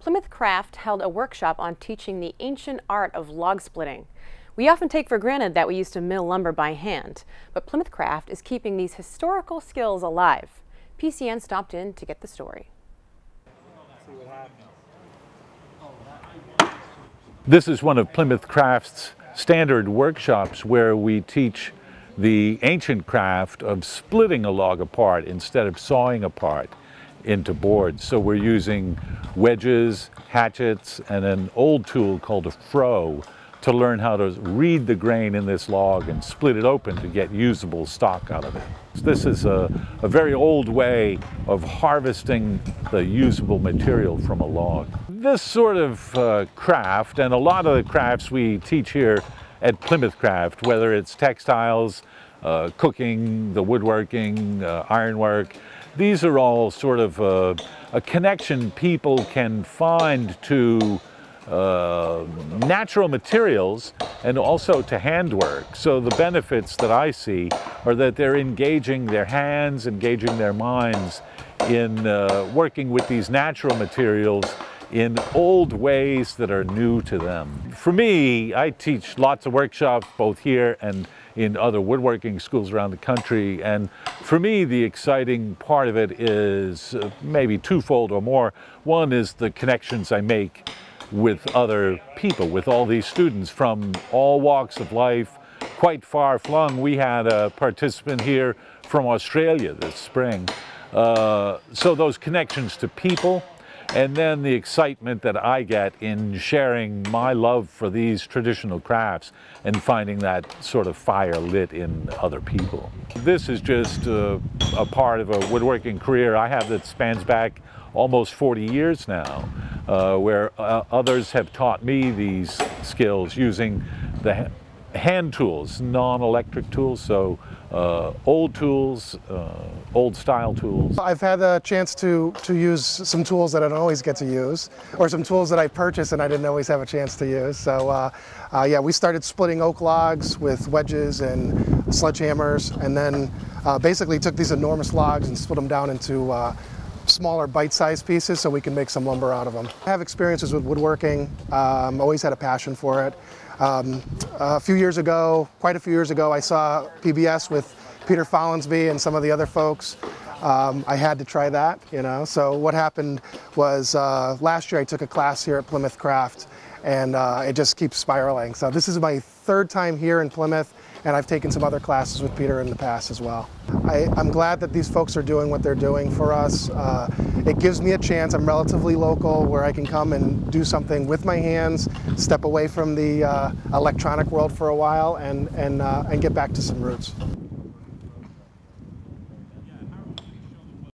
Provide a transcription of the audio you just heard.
Plymouth Craft held a workshop on teaching the ancient art of log splitting. We often take for granted that we used to mill lumber by hand, but Plymouth Craft is keeping these historical skills alive. PCN stopped in to get the story. This is one of Plymouth Craft's standard workshops where we teach the ancient craft of splitting a log apart instead of sawing apart into boards. So we're using wedges, hatchets, and an old tool called a froe to learn how to read the grain in this log and split it open to get usable stock out of it. This is a, a very old way of harvesting the usable material from a log. This sort of uh, craft, and a lot of the crafts we teach here at Plymouth Craft, whether it's textiles, uh, cooking, the woodworking, uh, ironwork, these are all sort of uh, a connection people can find to uh, natural materials and also to handwork. So the benefits that I see are that they're engaging their hands, engaging their minds in uh, working with these natural materials in old ways that are new to them. For me, I teach lots of workshops both here and in other woodworking schools around the country. And for me, the exciting part of it is uh, maybe twofold or more. One is the connections I make with other people, with all these students from all walks of life, quite far flung. We had a participant here from Australia this spring. Uh, so those connections to people, and then the excitement that I get in sharing my love for these traditional crafts and finding that sort of fire lit in other people. This is just a, uh, a part of a woodworking career I have that spans back almost 40 years now, uh, where uh, others have taught me these skills using the hand tools, non-electric tools, so uh, old tools, uh, old style tools. I've had a chance to, to use some tools that I don't always get to use, or some tools that I purchased and I didn't always have a chance to use. So uh, uh yeah, we started splitting oak logs with wedges and sledgehammers, and then uh, basically took these enormous logs and split them down into uh, smaller bite-sized pieces so we can make some lumber out of them. I have experiences with woodworking, um, always had a passion for it. Um, a few years ago, quite a few years ago, I saw PBS with Peter Follansbee and some of the other folks. Um, I had to try that, you know. So what happened was uh, last year I took a class here at Plymouth Craft and uh, it just keeps spiraling. So this is my third time here in Plymouth and I've taken some other classes with Peter in the past as well. I, am glad that these folks are doing what they're doing for us. Uh, it gives me a chance, I'm relatively local, where I can come and do something with my hands, step away from the uh, electronic world for a while and, and, uh, and get back to some roots.